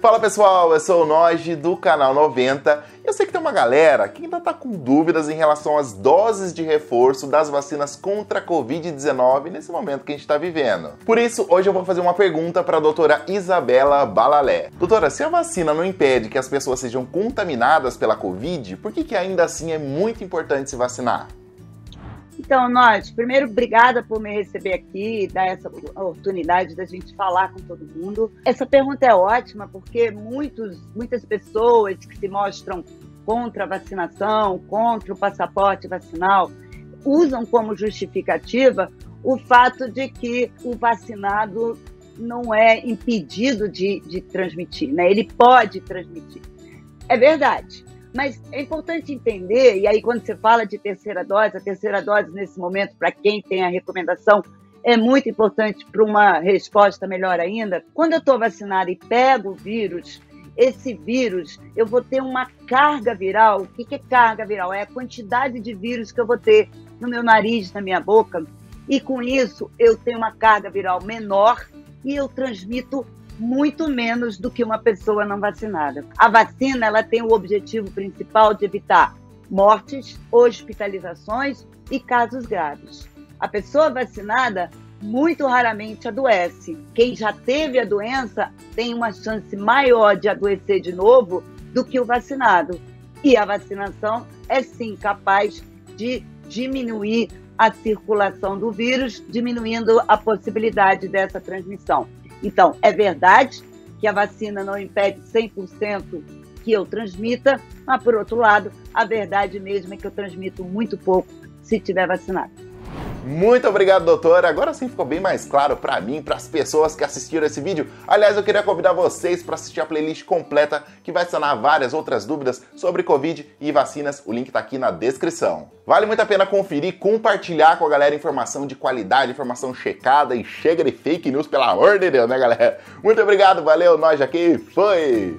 Fala pessoal, eu sou o Noge do canal 90 e eu sei que tem uma galera que ainda tá com dúvidas em relação às doses de reforço das vacinas contra a Covid-19 nesse momento que a gente está vivendo. Por isso, hoje eu vou fazer uma pergunta para a doutora Isabela Balalé. Doutora, se a vacina não impede que as pessoas sejam contaminadas pela Covid, por que, que ainda assim é muito importante se vacinar? Então, nós, primeiro, obrigada por me receber aqui e dar essa oportunidade da gente falar com todo mundo. Essa pergunta é ótima porque muitos, muitas pessoas que se mostram contra a vacinação, contra o passaporte vacinal, usam como justificativa o fato de que o vacinado não é impedido de, de transmitir, né? Ele pode transmitir. É verdade. Mas é importante entender, e aí quando você fala de terceira dose, a terceira dose nesse momento, para quem tem a recomendação, é muito importante para uma resposta melhor ainda. Quando eu estou vacinada e pego o vírus, esse vírus, eu vou ter uma carga viral. O que é carga viral? É a quantidade de vírus que eu vou ter no meu nariz, na minha boca. E com isso, eu tenho uma carga viral menor e eu transmito muito menos do que uma pessoa não vacinada. A vacina ela tem o objetivo principal de evitar mortes, hospitalizações e casos graves. A pessoa vacinada muito raramente adoece. Quem já teve a doença tem uma chance maior de adoecer de novo do que o vacinado. E a vacinação é sim capaz de diminuir a circulação do vírus, diminuindo a possibilidade dessa transmissão. Então, é verdade que a vacina não impede 100% que eu transmita, mas, por outro lado, a verdade mesmo é que eu transmito muito pouco se tiver vacinado. Muito obrigado, doutor. Agora sim ficou bem mais claro para mim, para as pessoas que assistiram esse vídeo. Aliás, eu queria convidar vocês para assistir a playlist completa que vai sanar várias outras dúvidas sobre Covid e vacinas. O link está aqui na descrição. Vale muito a pena conferir, compartilhar com a galera informação de qualidade, informação checada e chega de fake news, pelo amor de Deus, né, galera? Muito obrigado, valeu, nós aqui, foi!